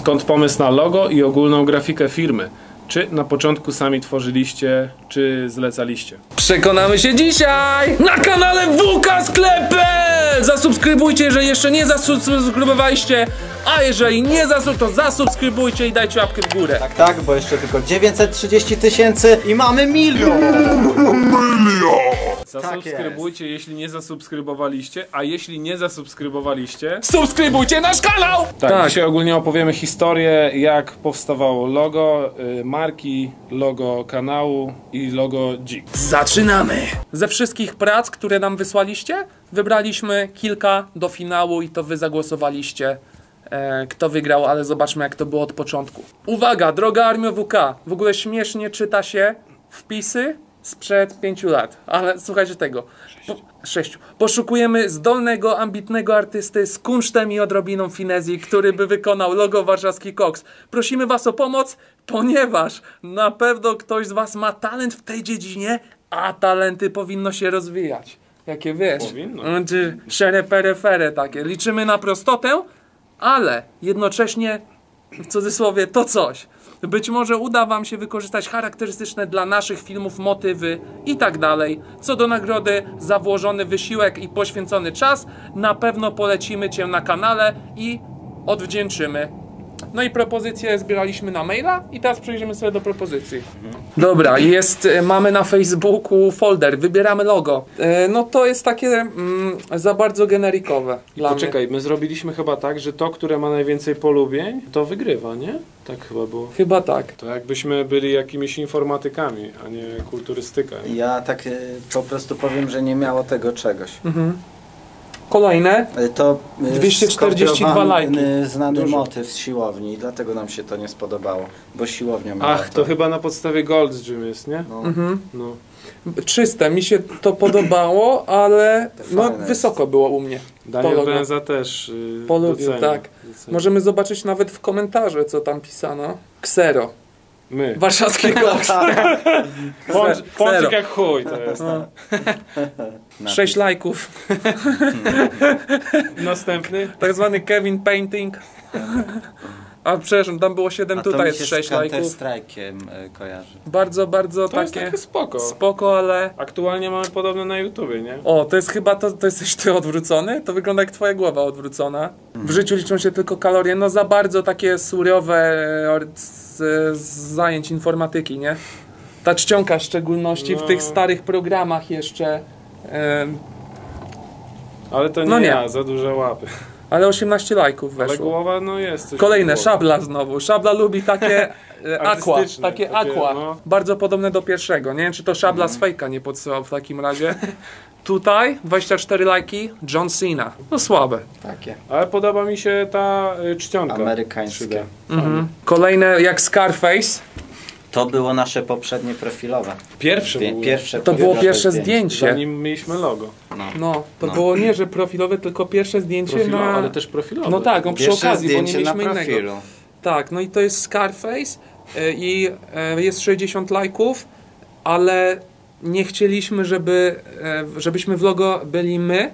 Skąd pomysł na logo i ogólną grafikę firmy? Czy na początku sami tworzyliście, czy zlecaliście? Przekonamy się dzisiaj na kanale WK Sklepy! Zasubskrybujcie, jeżeli jeszcze nie zasubskrybowaliście, a jeżeli nie zasub, to zasubskrybujcie i dajcie łapkę w górę. Tak, tak, bo jeszcze tylko 930 tysięcy i mamy milion! Zasubskrybujcie, jeśli nie zasubskrybowaliście, a jeśli nie zasubskrybowaliście, Subskrybujcie nasz kanał! tak, dzisiaj ogólnie opowiemy historię, jak powstawało logo y, marki, logo kanału i logo Dzik. Zaczynamy! Ze wszystkich prac, które nam wysłaliście, wybraliśmy kilka do finału i to wy zagłosowaliście. E, kto wygrał, ale zobaczmy jak to było od początku. Uwaga, droga Armio WK, w ogóle śmiesznie czyta się wpisy sprzed pięciu lat, ale słuchajcie tego. Po, sześciu. Poszukujemy zdolnego, ambitnego artysty z kunsztem i odrobiną finezji, który by wykonał logo Warszawski Koks. Prosimy was o pomoc, ponieważ na pewno ktoś z was ma talent w tej dziedzinie, a talenty powinno się rozwijać. Jakie wiesz? Powinno. Czy szere pere fere takie. Liczymy na prostotę, ale jednocześnie w cudzysłowie to coś. Być może uda Wam się wykorzystać charakterystyczne dla naszych filmów motywy i tak dalej. Co do nagrody za włożony wysiłek i poświęcony czas, na pewno polecimy Cię na kanale i odwdzięczymy. No i propozycje zbieraliśmy na maila i teraz przejdziemy sobie do propozycji. Dobra, jest, e, mamy na Facebooku folder, wybieramy logo. E, No to jest takie mm, za bardzo generikowe dla mnie. Poczekaj, my zrobiliśmy chyba tak, że to, które ma najwięcej polubień, to wygrywa, nie? Tak chyba było. Chyba tak. To jakbyśmy byli jakimiś informatykami, a nie kulturystyka. nie? Ja tak y, po prostu powiem, że nie miało tego czegoś. Kolejne. Y, To y, 242 skopiowany, lajki. y, znany Dużo. motyw z siłowni i dlatego nam się to nie spodobało, bo siłownia miała Ach, to chyba na podstawie Gold's Gym jest, nie? No, No. Czyste, mi się to podobało, ale To no, wysoko było u mnie. Daniel. Benza też yy, Polubił, docenia. tak. Docenia. Możemy zobaczyć nawet w komentarze, co tam pisano. Ksero. My. Warszawski koks. Pączek jak chuj to jest. No. na- Sześć lajków. Następny. Tak zwany Kevin Painting. A przepraszam, tam było 7, A tutaj jest się z 6 lajków. Counter-Strike'iem y, kojarzy. Bardzo, bardzo To takie takie spoko. spoko, ale... Aktualnie mamy podobne na YouTubie, nie? O, to jest chyba to, to jesteś ty odwrócony? To wygląda jak twoja głowa odwrócona. W życiu liczą się tylko kalorie, no za bardzo takie suriowe e, or- z, z zajęć informatyki, nie? Ta czcionka w szczególności w No. tych starych programach jeszcze. Ale to nie, No nie. ja, za duże łapy. Ale 18 lajków Ale weszło. głowa no jest coś Kolejne, szabla znowu. Szabla lubi takie e, aqua, takie takie, aqua. no. Bardzo podobne do pierwszego. Nie wiem, czy to szabla z fejka nie podsyłał w takim razie. Tutaj 24 lajki, John Cena. No słabe. Takie. Ale podoba mi się ta y, czcionka. Amerykańskie. 3D. Mhm. Kolejne jak Scarface. To było nasze poprzednie profilowe. Pierwsze ogóle. Pierwsze To było pierwsze zdjęcie. Zanim mieliśmy logo. No. No, to No. było nie, że profilowe, tylko pierwsze zdjęcie Profilowe, na... ale też profilowe. No tak, no przy Pierwsze okazji, bo nie mieliśmy innego. Tak, no i to jest Scarface y, i y, jest 60 lajków, ale nie chcieliśmy, żeby, y, żebyśmy w logo byli my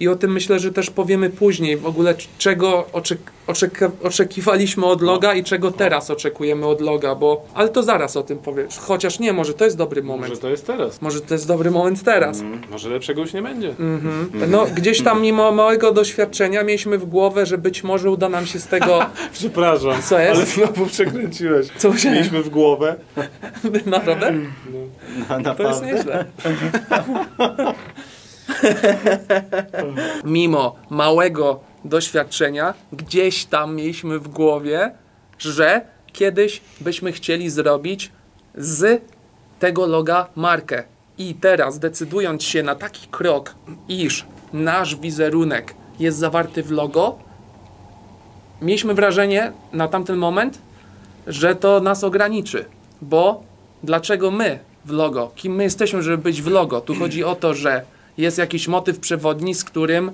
i o tym myślę, że też powiemy później w ogóle czego oczek oczeka oczekiwaliśmy od loga i czego teraz oczekujemy od loga, bo ale to zaraz o tym powiem. Chociaż nie, może to jest dobry moment. Może to jest teraz. Może to jest dobry moment teraz. Może lepszego już nie będzie. Mhm. No, gdzieś tam mimo małego doświadczenia mieliśmy w głowę, że być może uda nam się z tego. Przepraszam. Co jest? Ale znowu przekręciłeś. Co się Mieliśmy w głowę. Naprawdę? No, To jest naprawdę. nieźle. Mimo małego doświadczenia, gdzieś tam mieliśmy w głowie, że kiedyś byśmy chcieli zrobić z tego loga markę. I teraz, decydując się na taki krok, iż nasz wizerunek jest zawarty w logo, mieliśmy wrażenie na tamten moment, że to nas ograniczy. Bo dlaczego my w logo? Kim my jesteśmy, żeby być w logo? Tu chodzi o to, że jest jakiś motyw przewodni, z którym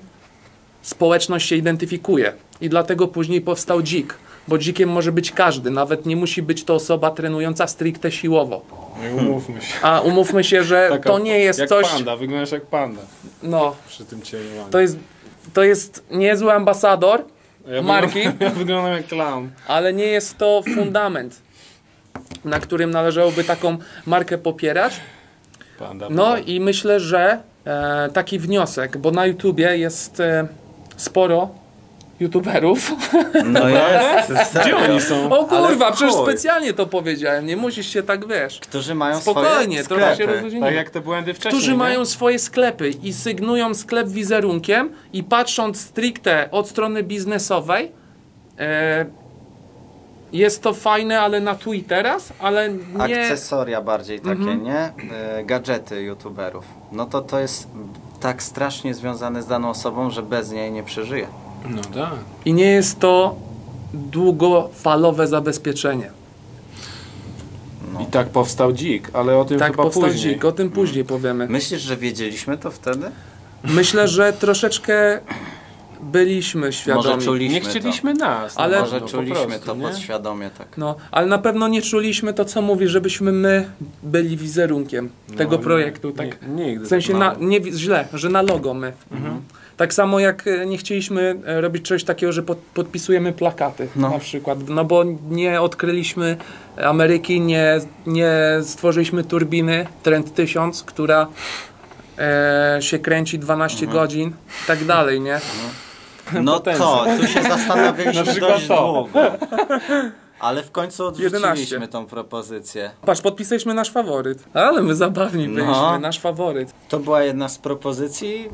społeczność się identyfikuje. I dlatego później powstał dzik. Bo dzikiem może być każdy, nawet nie musi być to osoba trenująca stricte siłowo. No i umówmy się. A umówmy się, że Taka- to nie jest jak coś. panda, wyglądasz jak panda No, przy tym cieniu. to jest, to jest niezły ambasador, Ja marki, Wyglądam, ja wyglądam jak clown. ale nie jest to fundament, na którym należałoby taką markę popierać. Panda, No panda. i myślę, że taki wniosek, bo na YouTubie jest e, sporo YouTuberów. No jest, Gdzie oni są? O kurwa, przecież specjalnie to powiedziałem, nie musisz się tak wiesz. Którzy mają Spokojnie, swoje się sklepy. rozluźnimy. Tak jak te błędy wcześniej. Którzy nie? mają swoje sklepy i sygnują sklep wizerunkiem i patrząc stricte od strony biznesowej, e, jest to fajne, ale na teraz, ale nie... Akcesoria bardziej takie, Mhm. nie? E, gadżety youtuberów. No to to jest tak strasznie związane z daną osobą, że bez niej nie przeżyje. No tak. I nie jest to długofalowe zabezpieczenie. I tak powstał dzik, ale o tym tak chyba powstał później. dzik, o tym później powiemy. Myślisz, że wiedzieliśmy to wtedy? Myślę, że troszeczkę byliśmy świadomi. Może Nie Chcieliśmy chcieliśmy nas. Ale- no, Może no, czuliśmy prostu, to nie? podświadomie tak. No, ale na pewno nie czuliśmy to, co mówi, żebyśmy my byli wizerunkiem tego No, nie, projektu. Tak, nie, nigdy w sensie tak na, nie źle, że na logo my. Mhm. Tak samo jak e, nie chcieliśmy e, robić czegoś takiego, że pod, podpisujemy plakaty No. na przykład. No bo nie odkryliśmy Ameryki, nie, nie stworzyliśmy turbiny Trend 1000, która e, się kręci 12 Mhm. godzin i tak dalej, nie? No to, tu się zastanawialiśmy dość to. długo. Ale w końcu 11. odrzuciliśmy tą propozycję. Patrz, podpisaliśmy nasz faworyt. Ale my zabawni No. byliśmy, nasz faworyt. To była jedna z propozycji,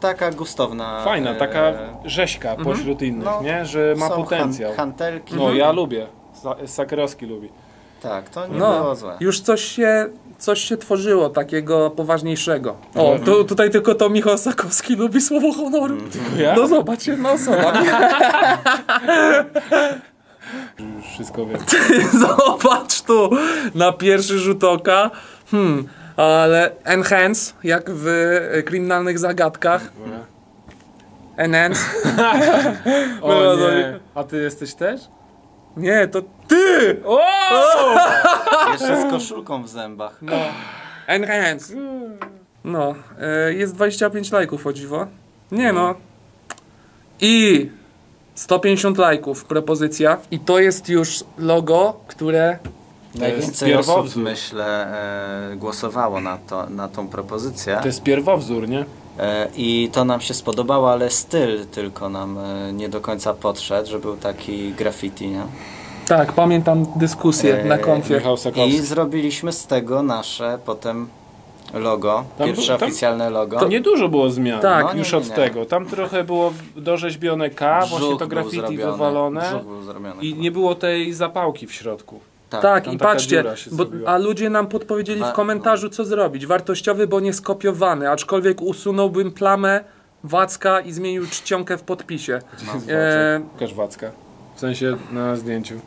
taka gustowna. Fajna, e, taka rzeźka pośród innych, No, nie? Że ma potencjał. Han, hantelki. No ja lubię. Sa- Sakerowski lubi. Tak, to nie No, było złe. już coś się, coś się tworzyło takiego poważniejszego. O, tu, tutaj tylko to Michał Sakowski lubi słowo honoru. Ja? No zobacz, jedna osoba. Już wszystko wiem. zobacz tu, na pierwszy rzut oka. Hmm, ale enhance, jak w kryminalnych zagadkach. Enhance. O nie. A ty jesteś też? Nie, to ty! O! Jeszcze z koszulką w zębach. No. Enhance. No, e, jest 25 lajków o dziwo. Nie no. I 150 lajków propozycja. I to jest już logo, które Najwięcej osób, pierwowzór. myślę, e, głosowało na, to, na tą propozycję. To jest pierwowzór, nie? E, I to nam się spodobało, ale styl tylko nam e, nie do końca podszedł, że był taki graffiti, nie? tak, pamiętam dyskusję E, na konfie. I zrobiliśmy z tego nasze potem logo, Tam pierwsze był- tam- oficjalne logo. To niedużo było zmian Tak. No, już nie, od nie. tego. Tam trochę było dorzeźbione K, właśnie Brzuch to był graffiti wywalone i nie było tej zapałki w środku. Tak. Tak, i patrzcie, bo, a ludzie nam podpowiedzieli w komentarzu, co zrobić. Wartościowy, bo nie skopiowany, aczkolwiek usunąłbym plamę Wacka i zmienił czcionkę w podpisie. E, Pokaż Wacka. W sensie na zdjęciu.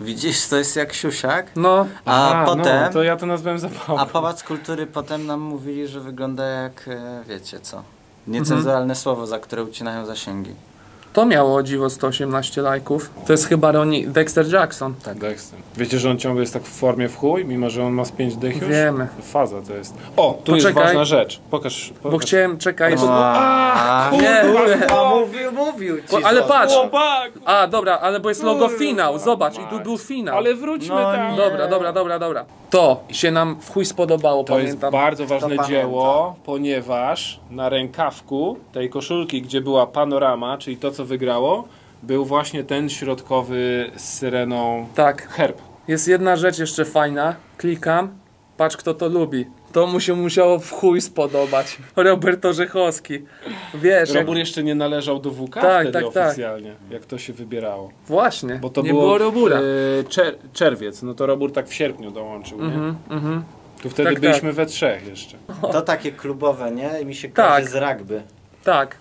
Widzisz, to jest jak siusiak. no, A Aha, potem, No, to ja to nazwałem zapałką. a Pałac Kultury potem nam mówili, że wygląda jak, e, wiecie co, niecenzuralne słowo, za które ucinają zasięgi. To miało o dziwo 118 lajków. To jest chyba Ronnie Dexter Jackson. Tak, Dexter. Wiecie, że on ciągle jest tak w formie w chuj, mimo że on ma z 5 dych już? Wiemy. Faza to jest. O, tu jest Poczekaj. ważna rzecz. Pokaż. pokaż. Bo chciałem, czekaj, bo, A, nie, a mówił, mówił ci bo, ale patrz, Chłopak! a dobra, ale bo jest logo finał, zobacz, i tu był finał. Ale wróćmy No tam. nie. Dobra, dobra, dobra, dobra. To się nam w chuj spodobało, To jest pamiętam. bardzo ważne dzieło, ponieważ na rękawku tej koszulki, gdzie była panorama, czyli to, co wygrało, był właśnie ten środkowy z syreną Tak. herb. Jest jedna rzecz jeszcze fajna. Klikam. Patrz kto to lubi. To mu się musiało w chuj spodobać. Robert Orzechowski. Wiesz, jak... Robur jeszcze nie należał do WK Tak, wtedy tak, tak. oficjalnie, jak to się wybierało. właśnie. Bo to nie było, było Robura. e, czer czerwiec, no to Robur tak w sierpniu dołączył, nie? Mhm, mhm. Tu wtedy Tak, byliśmy we trzech jeszcze. To takie klubowe, nie? I mi się Tak. kojarzy z rugby. Tak.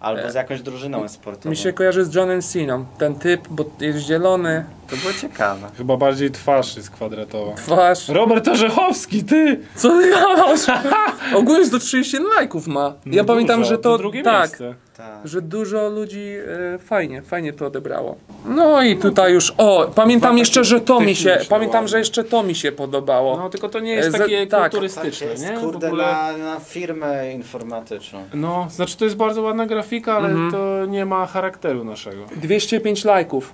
Albo z jakąś drużyną sportową. Mi się kojarzy z Johnem Siną. Ten typ, bo jest zielony, To było ciekawe. Chyba bardziej twarz jest kwadratowa. Twarz. Robert Orzechowski, ty! Co ty masz? Ogólnie 131 lajków ma. Ja No pamiętam, dużo, że to. drugie tak. Tak. Że dużo ludzi e, fajnie, fajnie to odebrało. No i tutaj już, o, pamiętam jeszcze, że to mi się, techniczne, pamiętam, że jeszcze to mi się podobało. No tylko to nie jest E, takie z- tak. kulturystyczne, Tak jest, nie? W kurde, ogóle... na, na firmę informatyczną. No, znaczy to jest bardzo ładna grafika, ale Mhm. to nie ma charakteru naszego. 205 lajków.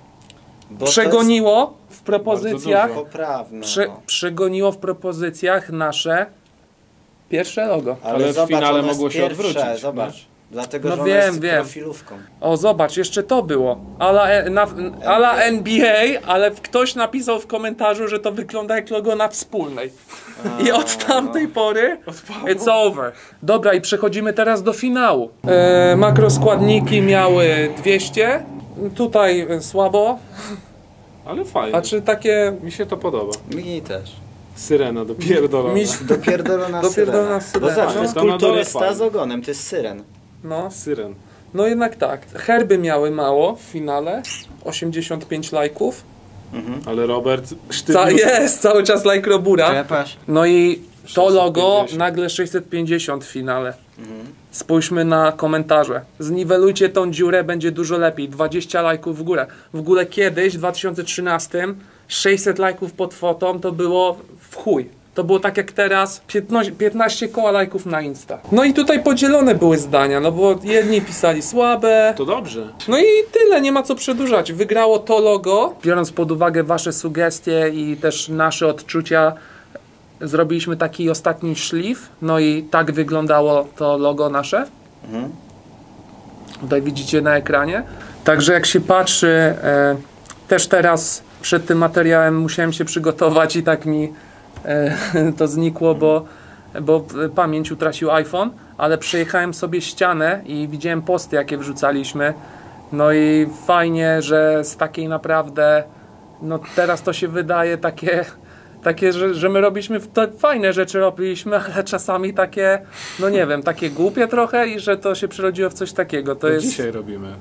Bo Przegoniło w propozycjach, prze, no. przegoniło w propozycjach nasze pierwsze logo. Ale w zobacz, finale mogło się pierwsze, odwrócić, Zobacz. Dlatego, No że wiem, wiem. profilówką. O, zobacz, jeszcze to było. Ala, e- na, ala NBA, ale ktoś napisał w komentarzu, że to wygląda jak logo na wspólnej. I od tamtej pory it's over. Dobra, i przechodzimy teraz do finału. E, makroskładniki miały 200. Tutaj e, słabo. Ale fajnie. A czy takie... Mi się to podoba. Mi też. Syrena dopierdolona. Mi, Dopierdolona Dopierdolona syrena. syrena. Bo zobacz, to No. jest kulturysta z ogonem, to jest syren. no, Syren. no jednak tak. Herby miały mało w finale. 85 lajków. Ale Robert. Ca jest, cały czas lajk Robura. No i to logo 650. nagle 650 w finale. Spójrzmy na komentarze. Zniwelujcie tą dziurę, będzie dużo lepiej. 20 lajków w górę. W ogóle kiedyś, w 2013, 600 lajków pod fotą to było w chuj. To było tak jak teraz, 15, 15 koła lajków na Insta. No i tutaj podzielone były zdania, no bo jedni pisali słabe, To dobrze. no i tyle, nie ma co przedłużać. Wygrało to logo. Biorąc pod uwagę Wasze sugestie i też nasze odczucia, zrobiliśmy taki ostatni szlif. No i tak wyglądało to logo nasze. Mhm. Tutaj widzicie na ekranie. Także jak się patrzy, e, też teraz przed tym materiałem musiałem się przygotować i tak mi e, to znikło, bo, bo pamięć utracił iPhone, ale przejechałem sobie ścianę i widziałem posty, jakie wrzucaliśmy. No i fajnie, że z takiej naprawdę, no teraz to się wydaje takie, takie że, że my robiliśmy to fajne rzeczy robiliśmy, ale czasami takie, no nie wiem, takie głupie trochę i że to się przerodziło w coś takiego. To To jest dzisiaj robimy.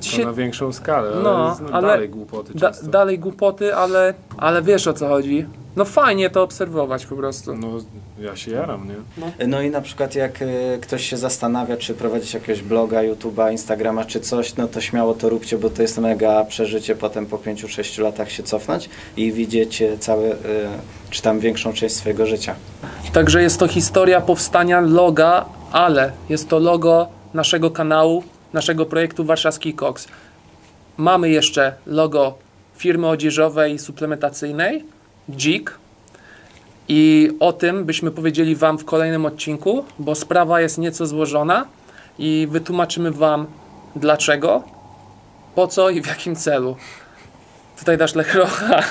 Dzisiaj- na większą skalę, ale, No, no, ale dalej głupoty da, dalej głupoty, ale, ale wiesz o co chodzi. No fajnie to obserwować po prostu. No, ja się jaram, nie? No i na przykład jak y, ktoś się zastanawia, czy prowadzić jakiegoś bloga, YouTube'a, Instagrama, czy coś, no to śmiało to róbcie, bo to jest mega przeżycie potem po 5-6 latach się cofnąć i widzieć całe, y, czy tam większą część swojego życia. Także jest to historia powstania loga, ale jest to logo naszego kanału, naszego projektu Warszawski Cox. Mamy jeszcze logo firmy odzieżowej suplementacyjnej Dzik i o tym byśmy powiedzieli Wam w kolejnym odcinku, bo sprawa jest nieco złożona i wytłumaczymy Wam dlaczego, po co i w jakim celu. Tutaj dasz lekrocha.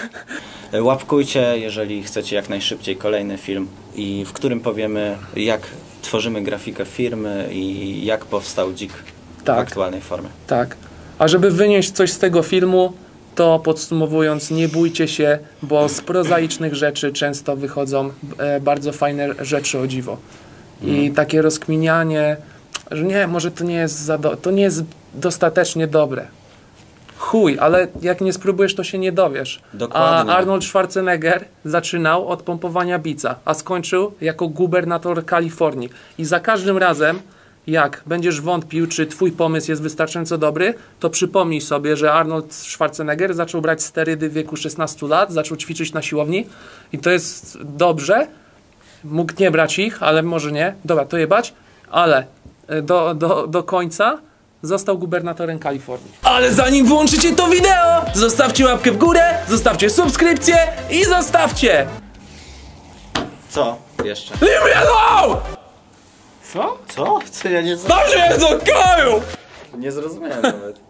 Łapkujcie, jeżeli chcecie jak najszybciej kolejny film i w którym powiemy, jak tworzymy grafikę firmy i jak powstał dzik w Tak. aktualnej formie. Tak. A żeby wynieść coś z tego filmu, to podsumowując, nie bójcie się, bo z prozaicznych rzeczy często wychodzą e, bardzo fajne rzeczy o dziwo. I takie rozkminianie, że nie, może to nie jest za do, to nie jest dostatecznie dobre. Chuj, ale jak nie spróbujesz, to się nie dowiesz. Dokładnie. A Arnold Schwarzenegger zaczynał od pompowania bica, a skończył jako gubernator Kalifornii. I za każdym razem, jak będziesz wątpił, czy twój pomysł jest wystarczająco dobry, to przypomnij sobie, że Arnold Schwarzenegger zaczął brać sterydy w wieku 16 lat, zaczął ćwiczyć na siłowni i to jest dobrze. Mógł nie brać ich, ale może nie. Dobra, to jebać, ale e, do, do, do końca został gubernatorem Kalifornii. Ale zanim włączycie to wideo, zostawcie łapkę w górę, zostawcie subskrypcję i zostawcie Co jeszcze? Leave me alone! Co? Co? Co ja nie, z... Dobrze jest do kraju! nie zrozumiałem nawet.